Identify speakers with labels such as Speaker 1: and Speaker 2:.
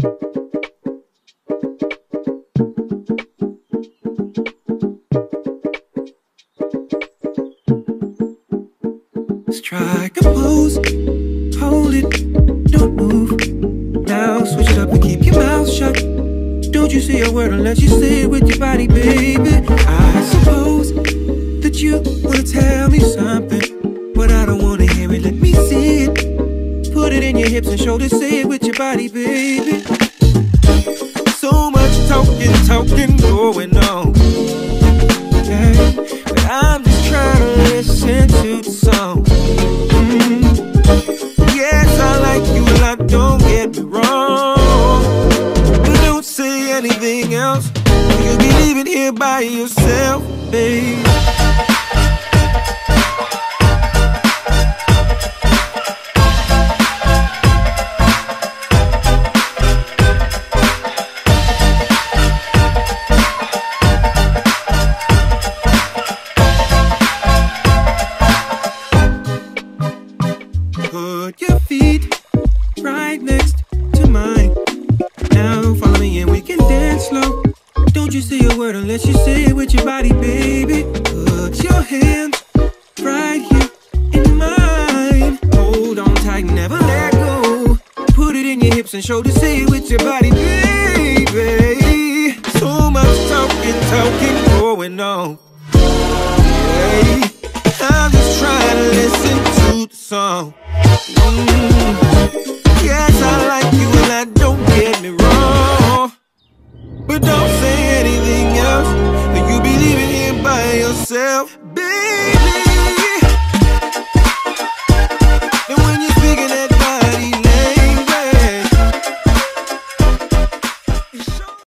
Speaker 1: Strike a pose, hold it, don't move. Now switch it up and keep your mouth shut. Don't you say a word unless you say it with your body, baby. I suppose that you wanna tell me something, it. In your hips and shoulders, say it with your body, baby. So much talking, talking going on. Yeah, but I'm just trying to listen to the song. Mm. Yes, I like you a lot, don't get me wrong. But don't say anything else. You'll be leaving here by yourself, babe. Unless you it with your body, baby. Put your hands right here in mine. Hold on tight, never let go. Put it in your hips and shoulders, say it with your body, baby. So much talking, talking going on. Yeah. I'm just trying to listen to the song. Mm. Yes, I like you and I don't get me wrong. But don't by yourself, baby.